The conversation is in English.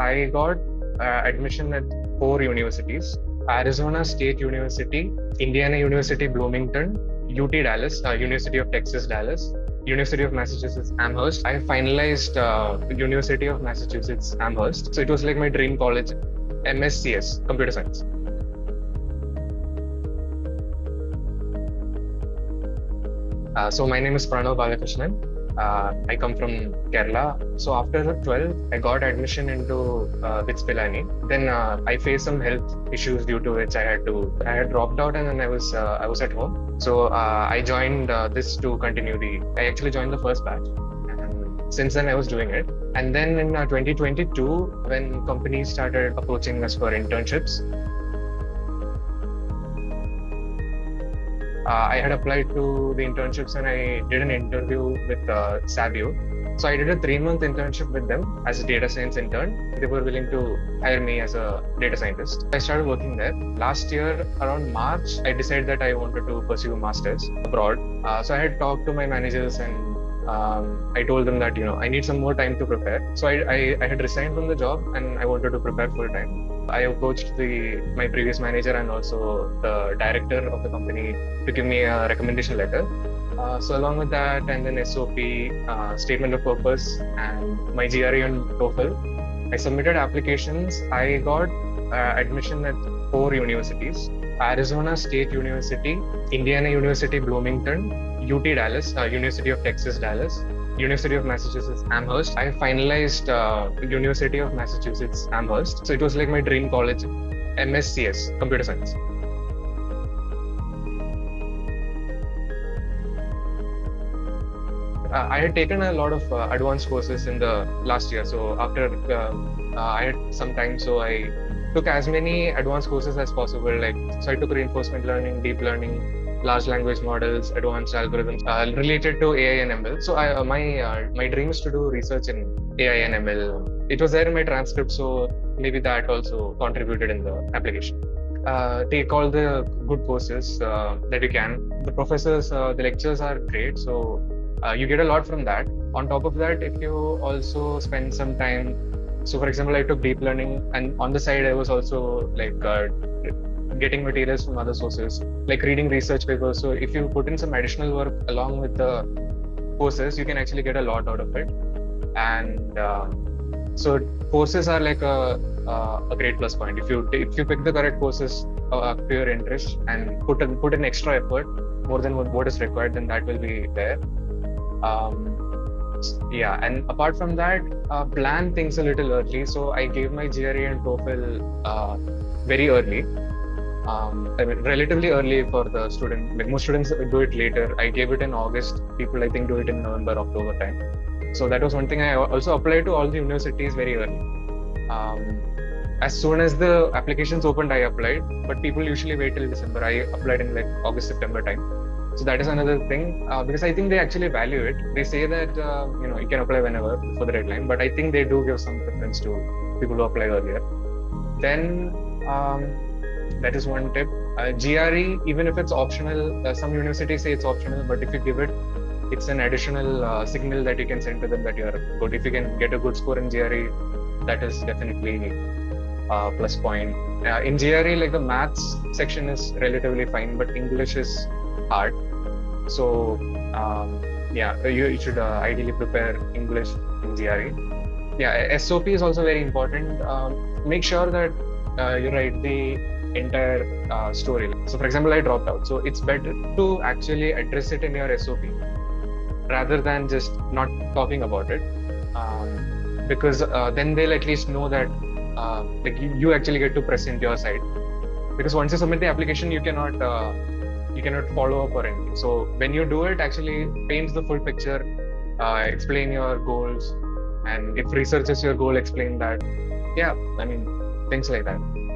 I got uh, admission at four universities Arizona State University, Indiana University Bloomington, UT Dallas, uh, University of Texas Dallas, University of Massachusetts Amherst. I finalized uh, University of Massachusetts Amherst. So it was like my dream college, MSCS, Computer Science. Uh, so my name is Pranav Balakrishnan. Uh, I come from Kerala. So after 12, I got admission into uh, BITS Pilani. Then uh, I faced some health issues due to which I had to I had dropped out and then I was uh, I was at home. So uh, I joined uh, this to continue the. I actually joined the first batch. And since then I was doing it. And then in uh, 2022, when companies started approaching us for internships, I had applied to the internships and I did an interview with uh, Savio. So I did a three month internship with them as a data science intern. They were willing to hire me as a data scientist. I started working there. Last year, around March, I decided that I wanted to pursue masters abroad. Uh, so I had talked to my managers and um, I told them that you know I need some more time to prepare. So I, I, I had resigned from the job and I wanted to prepare full time. I approached the my previous manager and also the director of the company to give me a recommendation letter. Uh, so along with that, and then SOP, uh, statement of purpose, and my GRE and TOEFL, I submitted applications. I got admission at four universities: Arizona State University, Indiana University Bloomington, UT Dallas, uh, University of Texas Dallas, University of Massachusetts Amherst. I finalized uh, University of Massachusetts Amherst. So it was like my dream college, MSCS, Computer Science. Uh, I had taken a lot of uh, advanced courses in the last year. So after uh, I had some time, so I took as many advanced courses as possible. Like so, I took reinforcement learning, deep learning, large language models, advanced algorithms uh, related to AI and ML. So I, uh, my uh, my dream is to do research in AI and ML. It was there in my transcript, so maybe that also contributed in the application. Uh, take all the good courses uh, that you can. The professors, uh, the lectures are great, so you get a lot from that. On top of that, if you also spend some time so for example i took deep learning and on the side i was also like uh, getting materials from other sources like reading research papers. So if you put in some additional work along with the courses you can actually get a lot out of it. And um, so courses are like a, uh, a great plus point. If you if you pick the correct courses uh, to your interest and put an put an extra effort more than what, what is required then that will be there. Um, yeah and apart from that uh, plan things a little early. So i gave my gre and toefl uh, very early. Um, I mean, relatively early for the student like most students do it later. I gave it in august. People i think do it in november october time. So that was one thing. I also applied to all the universities very early. Um, as soon as the applications opened i applied. But people usually wait till december. I applied in like august september time so that is another thing uh, because I think they actually value it. They say that uh, you know you can apply whenever for the deadline, but I think they do give some preference to people who apply earlier. Then um, that is one tip. Uh, GRE, even if it's optional, uh, some universities say it's optional, but if you give it, it's an additional uh, signal that you can send to them that you're good. If you can get a good score in GRE, that is definitely a plus point. Uh, in GRE, like the maths section is relatively fine, but English is hard so um, yeah you, you should uh, ideally prepare english in gre yeah sop is also very important. Um, make sure that uh, you write the entire uh, story. So for example i dropped out. So it's better to actually address it in your sop rather than just not talking about it. Um, because uh, then they'll at least know that uh, like you, you actually get to present your side. Because once you submit the application you cannot uh, you cannot follow up or anything. So when you do it, actually paints the full picture, uh, explain your goals, and if research is your goal, explain that. Yeah, I mean things like that.